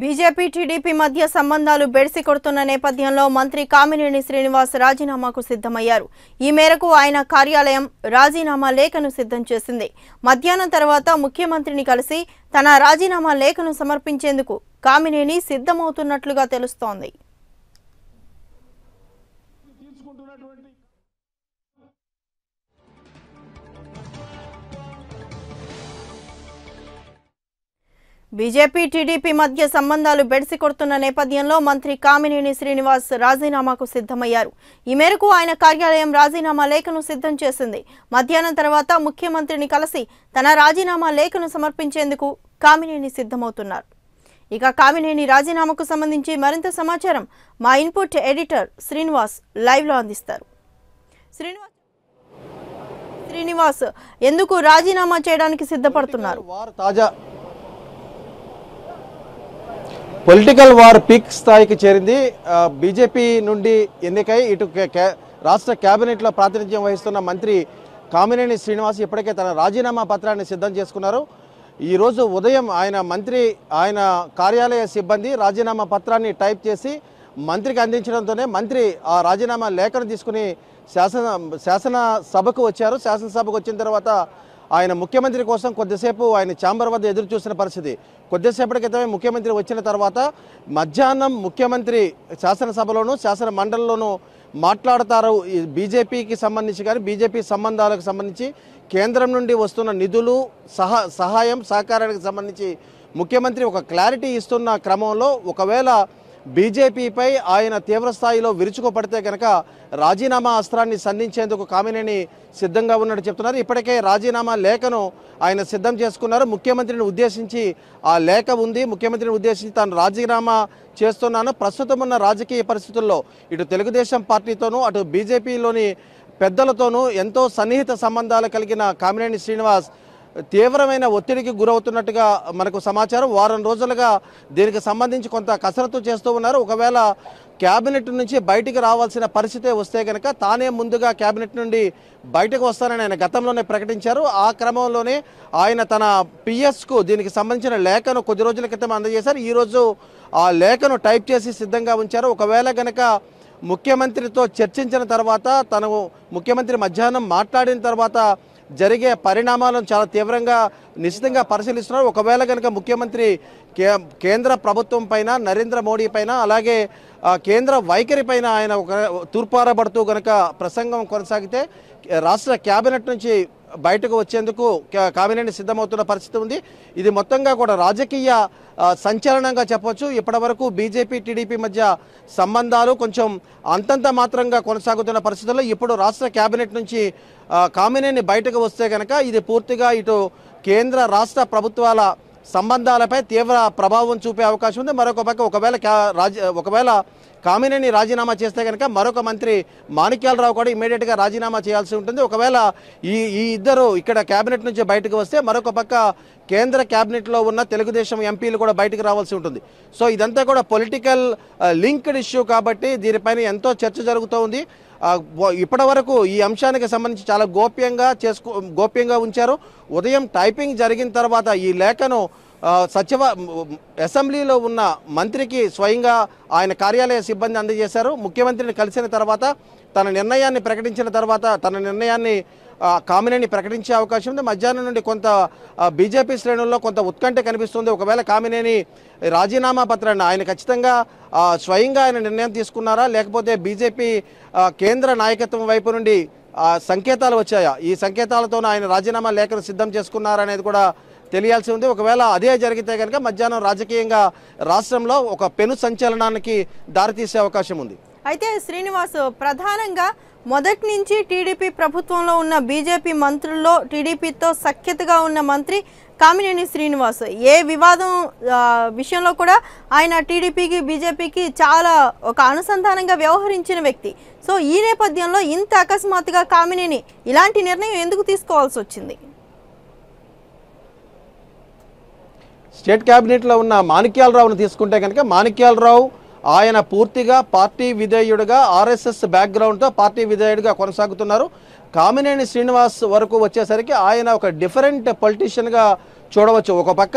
BJP TDP మధ్య సంబంధాలు బెడిసి కొడుతున్న నేపథ్యంలో మంత్రి కామినేని శ్రీనివాస్ రాజీనామాకు సిద్ధమయ్యారు. ఈ మేరకు ఆయన కార్యాలయం రాజీనామా లేఖను సిద్ధం చేసింది. మధ్యాహ్నం తర్వాత ముఖ్యమంత్రిని కలిసి తన రాజీనామా లేఖను సమర్పించేందుకు కామినేని సిద్ధమవుతున్నట్లుగా తెలుస్తోంది. బీజేపీ టీడీపీ మధ్య సంబంధాలు బెడిసి కొడుతున్న నేపథ్యంలో మంత్రి కామినేని శ్రీనివాస్ రాజీనామాకు సిద్ధమయ్యారు. ఈ మేరకు ఆయన కార్యాలయం రాజీనామా లేఖను సిద్ధం చేసింది. మధ్యాహ్నం తర్వాత ముఖ్యమంత్రిని కలిసి తన రాజీనామా లేఖను సమర్పించేందుకు కామినేని సిద్ధమవుతున్నారు. ఇక కామినేని రాజీనామాకు సంబంధించి మరింత సమాచారం మా ఇన్పుట్ ఎడిటర్ శ్రీనివాస్ లైవ్లో అందిస్తారు. శ్రీనివాస్ శ్రీనివాస్ ఎందుకు రాజీనామా చేయడానికి సిద్ధపడుతున్నారు? వారు తాజా పొలిటికల్ వార్ పీక్ స్థాయికి చేరింది. బీజేపీ నుండి ఎన్నికై ఇటు రాష్ట్ర కేబినెట్లో ప్రాతినిధ్యం వహిస్తున్న మంత్రి కామినేని శ్రీనివాస్ ఇప్పటికే తన రాజీనామా పత్రాన్ని సిద్ధం చేసుకున్నారు. ఈరోజు ఉదయం ఆయన మంత్రి ఆయన కార్యాలయ సిబ్బంది రాజీనామా పత్రాన్ని టైప్ చేసి మంత్రికి అందించడంతోనే మంత్రి ఆ రాజీనామా లేఖను తీసుకుని శాసన శాసనసభకు వచ్చారు. శాసనసభకు వచ్చిన తర్వాత ఆయన ముఖ్యమంత్రి కోసం కొద్దిసేపు ఆయన ఛాంబర్ వద్ద ఎదురు చూసిన పరిస్థితి. కొద్దిసేపటి క్రితమే ముఖ్యమంత్రి వచ్చిన తర్వాత మధ్యాహ్నం ముఖ్యమంత్రి శాసనసభలోను శాసన మండలిలోనూ మాట్లాడతారు. బీజేపీకి సంబంధించి కానీ బీజేపీ సంబంధాలకు సంబంధించి కేంద్రం నుండి వస్తున్న నిధులు సహా సహాయం సహకారానికి సంబంధించి ముఖ్యమంత్రి ఒక క్లారిటీ ఇస్తున్న క్రమంలో ఒకవేళ బీజేపీపై ఆయన తీవ్రస్థాయిలో విరుచుకుపడితే కనుక రాజీనామా అస్త్రాన్ని సంధించేందుకు కామినేని సిద్ధంగా ఉన్నట్టు చెప్తున్నారు. ఇప్పటికే రాజీనామా లేఖను ఆయన సిద్ధం చేసుకున్నారు. ముఖ్యమంత్రిని ఉద్దేశించి ఆ లేఖ ఉంది. ముఖ్యమంత్రిని ఉద్దేశించి తాను రాజీనామా చేస్తున్నాను. ప్రస్తుతం ఉన్న రాజకీయ పరిస్థితుల్లో ఇటు తెలుగుదేశం పార్టీతోనూ అటు బీజేపీలోని పెద్దలతోనూ ఎంతో సన్నిహిత సంబంధాలు కలిగిన కామినేని శ్రీనివాస్ తీవ్రమైన ఒత్తిడికి గురవుతున్నట్టుగా మనకు సమాచారం. వారం రోజులుగా దీనికి సంబంధించి కొంత కసరత్తు చేస్తూ ఉన్నారు. ఒకవేళ క్యాబినెట్ నుంచి బయటికి రావాల్సిన పరిస్థితే వస్తే కనుక తానే ముందుగా క్యాబినెట్ నుండి బయటకు వస్తానని ఆయన గతంలోనే ప్రకటించారు. ఆ క్రమంలోనే ఆయన తన పిఎస్కు దీనికి సంబంధించిన లేఖను కొద్ది రోజుల క్రితం అందజేశారు. ఈరోజు ఆ లేఖను టైప్ చేసి సిద్ధంగా ఉంచారు. ఒకవేళ గనక ముఖ్యమంత్రితో చర్చించిన తర్వాత తను ముఖ్యమంత్రి మధ్యాహ్నం మాట్లాడిన తర్వాత జరిగే పరిణామాలను చాలా తీవ్రంగా నిశ్చితంగా పరిశీలిస్తున్నారు. ఒకవేళ కనుక ముఖ్యమంత్రి కే కేంద్ర ప్రభుత్వం పైన నరేంద్ర మోడీ పైన అలాగే కేంద్ర వైఖరి పైన ఆయన ఒక తూర్పారబడుతూ కనుక ప్రసంగం కొనసాగితే రాష్ట్ర కేబినెట్ నుంచి బయటకు వచ్చేందుకు కా- కామినేని సిద్ధమవుతున్న పరిస్థితి ఉంది. ఇది మొత్తంగా కూడా రాజకీయ సంచలనంగా చెప్పొచ్చు. ఇప్పటివరకు బీజేపీ టీడీపీ మధ్య సంబంధాలు కొంచెం అంతంత మాత్రంగా కొనసాగుతున్న పరిస్థితుల్లో ఇప్పుడు రాష్ట్ర కేబినెట్ నుంచి కామినేని బయటకు వస్తే కనుక ఇది పూర్తిగా ఇటు కేంద్ర రాష్ట్ర ప్రభుత్వాల సంబంధాలపై తీవ్ర ప్రభావం చూపే అవకాశం ఉంది. మరొక పక్క ఒకవేళ కా- రాజ ఒకవేళ కామినేని రాజీనామా చేస్తే కనుక మరొక మంత్రి మాణిక్యాలరావు కూడా ఇమీడియట్గా రాజీనామా చేయాల్సి ఉంటుంది. ఒకవేళ ఈ ఈ ఇద్దరు ఇక్కడ కేబినెట్ నుంచి బయటకు వస్తే మరొక పక్క కేంద్ర కేబినెట్లో ఉన్న తెలుగుదేశం ఎంపీలు కూడా బయటకు రావాల్సి ఉంటుంది. సో ఇదంతా కూడా పొలిటికల్ లింక్డ్ ఇష్యూ కాబట్టి దీనిపైన ఎంతో చర్చ జరుగుతూ ఉంది. ఇప్పటి వరకు ఈ అంశానికి సంబంధించి చాలా గోప్యంగా చేసుకో గోప్యంగా ఉంచారు. ఉదయం టైపింగ్ జరిగిన తర్వాత ఈ లేఖను సచివ అసెంబ్లీలో ఉన్న మంత్రికి స్వయంగా ఆయన కార్యాలయ సిబ్బంది అందజేశారు. ముఖ్యమంత్రిని కలిసిన తర్వాత తన నిర్ణయాన్ని ప్రకటించిన తర్వాత తన నిర్ణయాన్ని కామినేని ప్రకటించే అవకాశం ఉంది. మధ్యాహ్నం నుండి కొంత బీజేపీ శ్రేణుల్లో కొంత ఉత్కంఠ కనిపిస్తుంది. ఒకవేళ కామినేని రాజీనామా పత్రాన్ని ఆయన ఖచ్చితంగా స్వయంగా ఆయన నిర్ణయం తీసుకున్నారా? లేకపోతే బీజేపీ కేంద్ర నాయకత్వం వైపు నుండి సంకేతాలు వచ్చాయా? ఈ సంకేతాలతో ఆయన రాజీనామా లేఖను సిద్ధం చేసుకున్నారా అనేది కూడా తెలియాల్సి ఉంది. ఒకవేళ అదే జరిగితే కనుక మధ్యాహ్నం రాజకీయంగా రాష్ట్రంలో ఒక పెను సంచలనానికి దారితీసే అవకాశం ఉంది. అయితే శ్రీనివాస్ ప్రధానంగా మొదటి నుంచి టీడీపీ ప్రభుత్వంలో ఉన్న బీజేపీ మంత్రుల్లో టీడీపీతో సఖ్యతగా ఉన్న మంత్రి కామినేని శ్రీనివాస్. ఏ వివాదం విషయంలో కూడా ఆయన టీడీపీకి బీజేపీకి చాలా ఒక అనుసంధానంగా వ్యవహరించిన వ్యక్తి. సో ఈ నేపథ్యంలో ఇంత అకస్మాత్తుగా కామినేని ఇలాంటి నిర్ణయం ఎందుకు తీసుకోవాల్సి వచ్చింది? స్టేట్ క్యాబినెట్లో ఉన్న మాణిక్యాలరావును తీసుకుంటే కనుక మాణిక్యాలరావు ఆయన పూర్తిగా పార్టీ విధేయుడిగా ఆర్ఎస్ఎస్ బ్యాక్గ్రౌండ్తో పార్టీ విధేయుడిగా కొనసాగుతున్నారు. కామినేని శ్రీనివాస్ వరకు వచ్చేసరికి ఆయన ఒక డిఫరెంట్ పొలిటీషియన్గా చూడవచ్చు. ఒక పక్క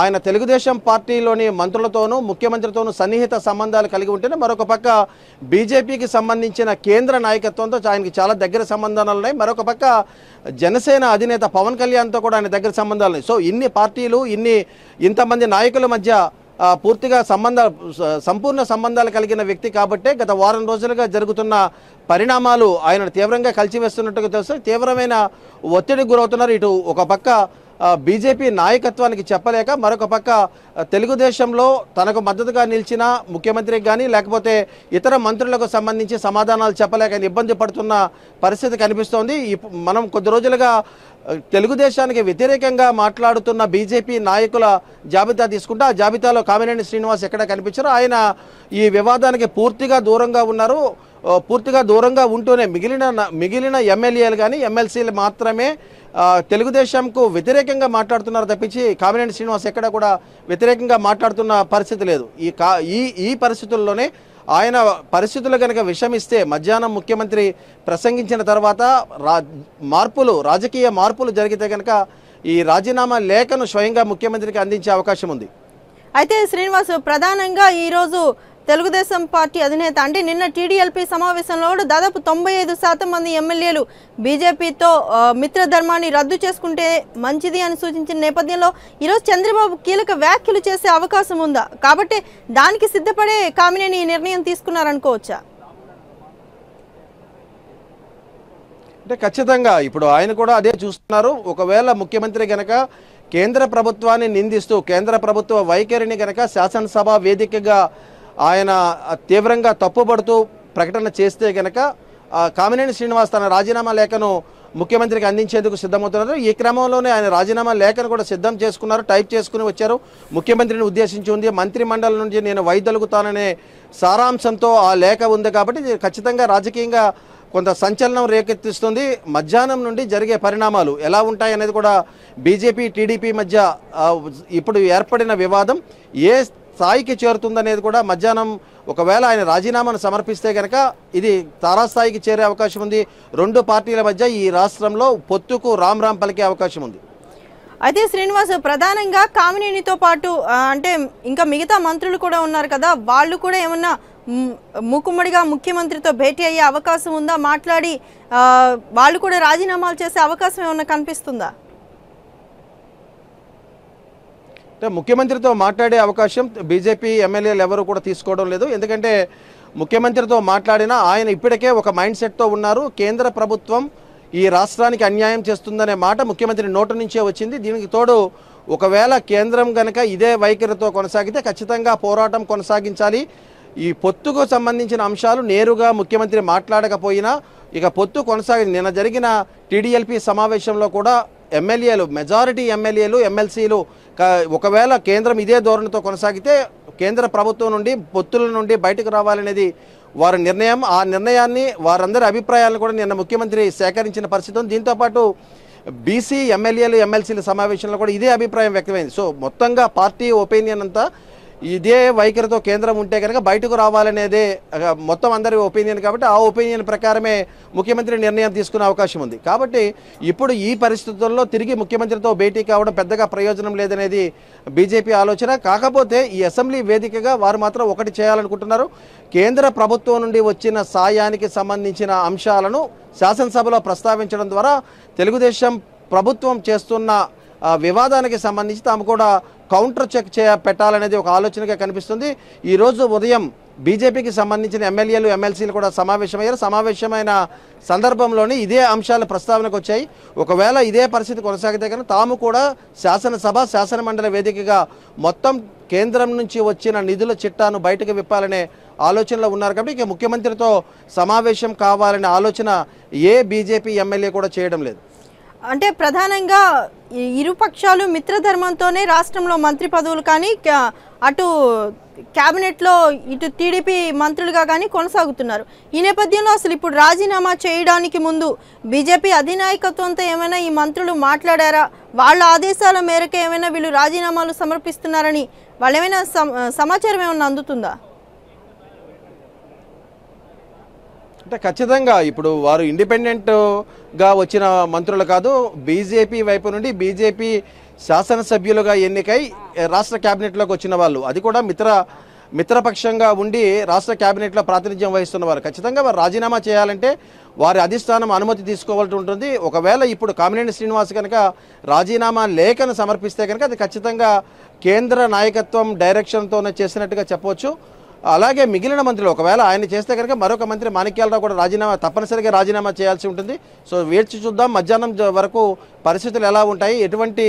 ఆయన తెలుగుదేశం పార్టీలోని మంత్రులతోనూ ముఖ్యమంత్రితోనూ సన్నిహిత సంబంధాలు కలిగి ఉంటేనే మరొక పక్క బీజేపీకి సంబంధించిన కేంద్ర నాయకత్వంతో ఆయనకి చాలా దగ్గర సంబంధాలు ఉన్నాయి. మరొక పక్క జనసేన అధినేత పవన్ కళ్యాణ్తో కూడా ఆయన దగ్గర సంబంధాలు ఉన్నాయి. సో ఇన్ని పార్టీలు ఇన్ని ఇంతమంది నాయకుల మధ్య పూర్తిగా సంబంధ సంపూర్ణ సంబంధాలు కలిగిన వ్యక్తి కాబట్టే గత వారం రోజులుగా జరుగుతున్న పరిణామాలు ఆయన తీవ్రంగా కలిచివేస్తున్నట్టుగా తెలుసు తీవ్రమైన ఒత్తిడికి గురవుతున్నారు. ఇటు ఒక పక్క బీజేపీ నాయకత్వానికి చెప్పలేక మరొక పక్క తెలుగుదేశంలో తనకు మద్దతుగా నిలిచిన ముఖ్యమంత్రికి కానీ లేకపోతే ఇతర మంత్రులకు సంబంధించి సమాధానాలు చెప్పలేక ఇబ్బంది పడుతున్న పరిస్థితి కనిపిస్తోంది. మనం కొద్ది రోజులుగా తెలుగుదేశానికి వ్యతిరేకంగా మాట్లాడుతున్న బీజేపీ నాయకుల జాబితా తీసుకుంటే ఆ జాబితాలో కామినేని శ్రీనివాస్ ఎక్కడ కనిపించారో ఆయన ఈ వివాదానికి పూర్తిగా దూరంగా ఉన్నారు. పూర్తిగా దూరంగా ఉంటూనే మిగిలిన మిగిలిన ఎమ్మెల్యేలు కానీ ఎమ్మెల్సీలు మాత్రమే తెలుగుదేశంకు వ్యతిరేకంగా మాట్లాడుతున్నారు తప్పించి కామినేని శ్రీనివాస్ ఎక్కడ కూడా వ్యతిరేకంగా మాట్లాడుతున్న పరిస్థితి లేదు. ఈ కా ఈ ఈ పరిస్థితుల్లోనే ఆయన పరిస్థితులు కనుక విషమిస్తే మధ్యాహ్నం ముఖ్యమంత్రి ప్రసంగించిన తర్వాత రా మార్పులు రాజకీయ మార్పులు జరిగితే కనుక ఈ రాజీనామా లేఖను స్వయంగా ముఖ్యమంత్రికి అందించే అవకాశం ఉంది. అయితే శ్రీనివాస్ ప్రధానంగా ఈరోజు తెలుగుదేశం పార్టీ అధినేత అంటే నిన్న టీడీఎల్పీ సమావేశంలో కూడా దాదాపు తొంభై ఐదు శాతం మంది ఎమ్మెల్యేలు బీజేపీతో మిత్రధర్మాన్ని రద్దు చేసుకుంటే మంచిది అని సూచించిన నేపథ్యంలో ఈరోజు చంద్రబాబు కీలక వ్యాఖ్యలు చేసే అవకాశం ఉందా? కాబట్టి దానికి సిద్ధపడే కామినేని ఈ నిర్ణయం తీసుకున్నారనుకోవచ్చా? అంటే ఖచ్చితంగా ఇప్పుడు ఆయన కూడా అదే చూస్తున్నారు. ఒకవేళ ముఖ్యమంత్రి గనక కేంద్ర ప్రభుత్వాన్ని నిందిస్తూ కేంద్ర ప్రభుత్వ వైఖరిని గనక శాసనసభ వేదికగా ఆయన తీవ్రంగా తప్పుపడుతూ ప్రకటన చేస్తే కనుక కామినేని శ్రీనివాస్ తన రాజీనామా లేఖను ముఖ్యమంత్రికి అందించేందుకు సిద్ధమవుతున్నారు. ఈ క్రమంలోనే ఆయన రాజీనామా లేఖను కూడా సిద్ధం చేసుకున్నారు టైప్ చేసుకుని వచ్చారు. ముఖ్యమంత్రిని ఉద్దేశించి ఉంది. మంత్రి మండలి నుంచి నేను వైదొలుగుతాననే సారాంశంతో ఆ లేఖ ఉంది కాబట్టి ఖచ్చితంగా రాజకీయంగా కొంత సంచలనం రేకెత్తిస్తుంది. మధ్యాహ్నం నుండి జరిగే పరిణామాలు ఎలా ఉంటాయి అనేది కూడా బీజేపీ టీడీపీ మధ్య ఇప్పుడు ఏర్పడిన వివాదం ఏ స్థాయికి చేరుతుందనేది కూడా మధ్యాహ్నం ఒకవేళ ఆయన రాజీనామాను సమర్పిస్తే కనుక ఇది తారాస్థాయికి చేరే అవకాశం ఉంది. రెండు పార్టీల మధ్య ఈ రాష్ట్రంలో పొత్తుకు రామ్ రామ్ పలికే అవకాశం ఉంది. అయితే శ్రీనివాస్ ప్రధానంగా కామినేనితో పాటు అంటే ఇంకా మిగతా మంత్రులు కూడా ఉన్నారు కదా వాళ్ళు కూడా ఏమన్నా మూకుమ్మడిగా ముఖ్యమంత్రితో భేటీ అయ్యే అవకాశం ఉందా? మాట్లాడి వాళ్ళు కూడా రాజీనామాలు చేసే అవకాశం ఏమన్నా కనిపిస్తుందా? అంటే ముఖ్యమంత్రితో మాట్లాడే అవకాశం బీజేపీ ఎమ్మెల్యేలు ఎవరు కూడా తీసుకోవడం లేదు. ఎందుకంటే ముఖ్యమంత్రితో మాట్లాడినా ఆయన ఇప్పటికే ఒక మైండ్ సెట్తో ఉన్నారు. కేంద్ర ప్రభుత్వం ఈ రాష్ట్రానికి అన్యాయం చేస్తుందనే మాట ముఖ్యమంత్రి నోటు నుంచే వచ్చింది. దీనికి తోడు ఒకవేళ కేంద్రం కనుక ఇదే వైఖరితో కొనసాగితే ఖచ్చితంగా పోరాటం కొనసాగించాలి. ఈ పొత్తుకు సంబంధించిన అంశాలు నేరుగా ముఖ్యమంత్రి మాట్లాడకపోయినా ఇక పొత్తు కొనసాగి నిన్న జరిగిన టీడీఎల్పీ సమావేశంలో కూడా ఎమ్మెల్యేలు మెజారిటీ ఎమ్మెల్యేలు ఎమ్మెల్సీలు ఒకవేళ కేంద్రం ఇదే ధోరణితో కొనసాగితే కేంద్ర ప్రభుత్వం నుండి పొత్తుల నుండి బయటకు రావాలనేది వారి నిర్ణయం. ఆ నిర్ణయాన్ని వారందరి అభిప్రాయాలను కూడా నిన్న ముఖ్యమంత్రి సేకరించిన పరిస్థితి ఉంది దీంతోపాటు బీసీ ఎమ్మెల్యేలు ఎమ్మెల్సీల సమావేశంలో కూడా ఇదే అభిప్రాయం వ్యక్తమైంది. సో మొత్తంగా పార్టీ ఒపీనియన్ అంతా ఇదే వైఖరితో కేంద్రం ఉంటే కనుక బయటకు రావాలనేదే మొత్తం అందరి ఒపీనియన్ కాబట్టి ఆ ఒపీనియన్ ప్రకారమే ముఖ్యమంత్రి నిర్ణయం తీసుకునే అవకాశం ఉంది. కాబట్టి ఇప్పుడు ఈ పరిస్థితుల్లో తిరిగి ముఖ్యమంత్రితో భేటీ కావడం పెద్దగా ప్రయోజనం లేదనేది బీజేపీ ఆలోచన. కాకపోతే ఈ అసెంబ్లీ వేదికగా వారు మాత్రం ఒకటి చేయాలనుకుంటున్నారు. కేంద్ర ప్రభుత్వం నుండి వచ్చిన సాయానికి సంబంధించిన అంశాలను శాసనసభలో ప్రస్తావించడం ద్వారా తెలుగుదేశం ప్రభుత్వం చేస్తున్న వివాదానికి సంబంధించి తాము కూడా కౌంటర్ చెక్ చేయ పెట్టాలనేది ఒక ఆలోచనగా కనిపిస్తుంది. ఈరోజు ఉదయం బీజేపీకి సంబంధించిన ఎమ్మెల్యేలు ఎమ్మెల్సీలు కూడా సమావేశమయ్యారు. సమావేశమైన సందర్భంలోనే ఇదే అంశాలు ప్రస్తావనకు వచ్చాయి. ఒకవేళ ఇదే పరిస్థితి కొనసాగితే కనుక తాము కూడా శాసనసభ శాసనమండలి వేదికగా మొత్తం కేంద్రం నుంచి వచ్చిన నిధుల చిట్టాను బయటకు విప్పాలనే ఆలోచనలో ఉన్నారు కాబట్టి ఇక ముఖ్యమంత్రితో సమావేశం కావాలనే ఆలోచన ఏ బీజేపీ ఎమ్మెల్యే కూడా చేయడం లేదు. అంటే ప్రధానంగా ఇరుపక్షాలు మిత్రధర్మంతోనే రాష్ట్రంలో మంత్రి పదవులు కానీ అటు క్యాబినెట్లో ఇటు టీడీపీ మంత్రులుగా కానీ కొనసాగుతున్నారు. ఈ నేపథ్యంలో అసలు ఇప్పుడు రాజీనామా చేయడానికి ముందు బీజేపీ అధినాయకత్వంతో ఏమైనా ఈ మంత్రులు మాట్లాడారా? వాళ్ళ ఆదేశాల మేరకు ఏమైనా వీళ్ళు రాజీనామాలు సమర్పిస్తున్నారని వాళ్ళు ఏమైనా సమాచారం ఏమైనా అందుతుందా? అంటే ఖచ్చితంగా ఇప్పుడు వారు ఇండిపెండెంట్గా వచ్చిన మంత్రులు కాదు బీజేపీ వైపు నుండి బీజేపీ శాసనసభ్యులుగా ఎన్నికై రాష్ట్ర క్యాబినెట్లోకి వచ్చిన వాళ్ళు. అది కూడా మిత్ర మిత్రపక్షంగా ఉండి రాష్ట్ర క్యాబినెట్లో ప్రాతినిధ్యం వహిస్తున్న వారు. ఖచ్చితంగా వారు రాజీనామా చేయాలంటే వారి అధిష్టానం అనుమతి తీసుకోవాల్సి ఉంటుంది. ఒకవేళ ఇప్పుడు కామినేని శ్రీనివాస్ కనుక రాజీనామా లేఖను సమర్పిస్తే కనుక అది ఖచ్చితంగా కేంద్ర నాయకత్వం డైరెక్షన్తోనే చేసినట్టుగా చెప్పవచ్చు. అలాగే మిగిలిన మంత్రులు ఒకవేళ ఆయన చేస్తే కనుక మరొక మంత్రి మాణిక్యాలరావు కూడా రాజీనామా తప్పనిసరిగా రాజీనామా చేయాల్సి ఉంటుంది. సో వేచి చూద్దాం మధ్యాహ్నం వరకు పరిస్థితులు ఎలా ఉంటాయి ఎటువంటి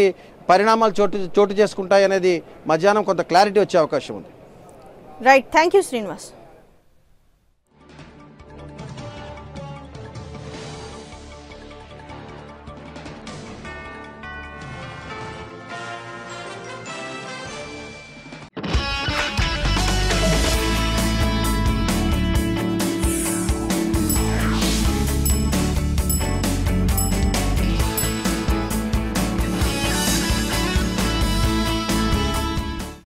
పరిణామాలు చోటు చోటు చేసుకుంటాయి అనేది మధ్యాహ్నం కొంత క్లారిటీ వచ్చే అవకాశం ఉంది. Right thank you Srinivas